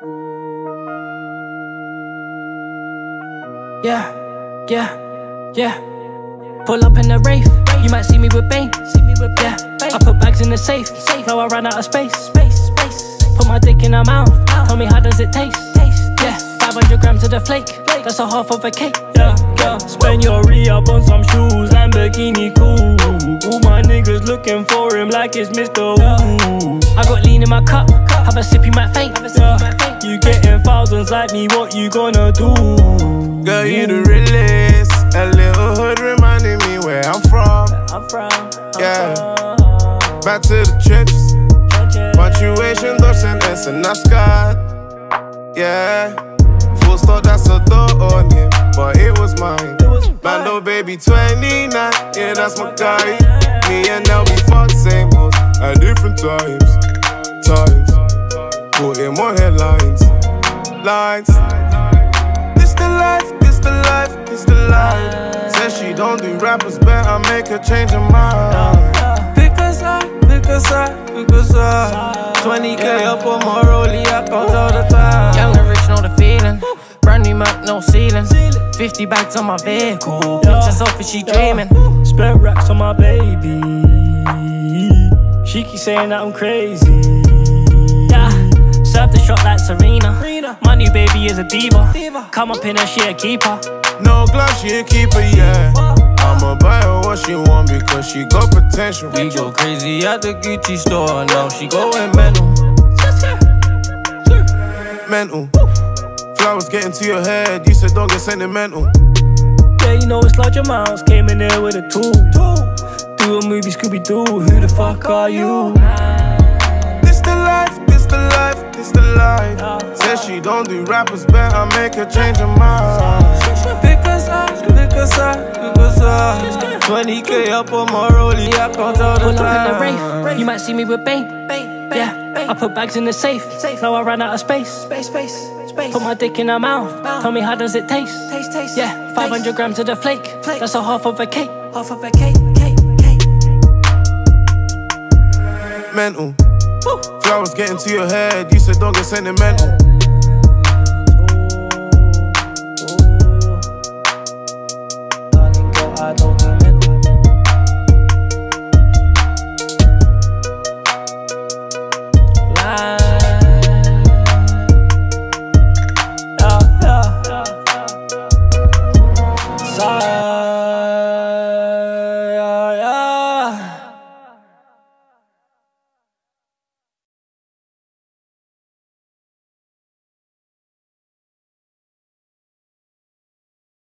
Yeah, yeah, yeah. Pull up in the Wraith, you might see me with Bane. See me with yeah. I put bags in the safe, now I ran out of space. Space, space. Put my dick in her mouth. Tell me how does it taste? Taste. Yeah, 500 grams of the flake. That's a half of a cake. Yeah, yeah. Spend your re-up on some shoes, Lamborghini cool. All looking for him like it's Mr. Woo. I got lean in my cup, have a sip, you might faint. Yeah. You getting thousands like me, what you gonna do? Girl, you the realest. A little hood reminding me where I'm from. I'm from, I'm Yeah. from. Back to the trenches. Trenches. Punctuation, dos en essa na Scott. Yeah. Full stop, that's a thought on him. But it was mine. It was Mando baby 29. Yeah, that's my guy. Me and LB fuck same hoes at different times. Times. Put him on headlines. Lines. This the life, this the life, this the life. Says she don't do rappers, but I make her change her mind. Pick us up, pick us up, pick us up. 20k up on my rollie, I count all the time. Young and rich know the feeling. Brand new Mac, no ceiling. 50 bags on my vehicle. Pictures off, is she dreaming? Spent racks on my baby. She keep saying that I'm crazy. Yeah, serve the shot like Serena. My new baby is a diva. Come up in her, she a keeper. No glove, she a keeper, yeah. I'ma buy her what she want because she got potential. We go crazy at the Gucci store, now she going mental. Mental. Flowers getting to your head, you said don't get sentimental. Yeah, you know it's larger mouse. Came in there with a tool. Do a movie, Scooby Doo. Who the fuck are you? This the life, this the life, this the life. Ah. Says she don't do rappers, better make her change her mind. Pick us up, pick us up, pick us up. 20k up on my rollie, I count all the Pull up in the time. Wraith, you might see me with Bane. Yeah, I put bags in the safe. Now I ran out of space. Space, space, space. Put my dick in her mouth. Tell me how does it taste? Taste, taste. Yeah, 500 taste. grams of the flake. flake. That's a half of a cake. Half of a cake, cake, cake. Mental. Woo. Flowers get into your head. You said don't get sentimental. Ooh, ooh, darling girl, I don't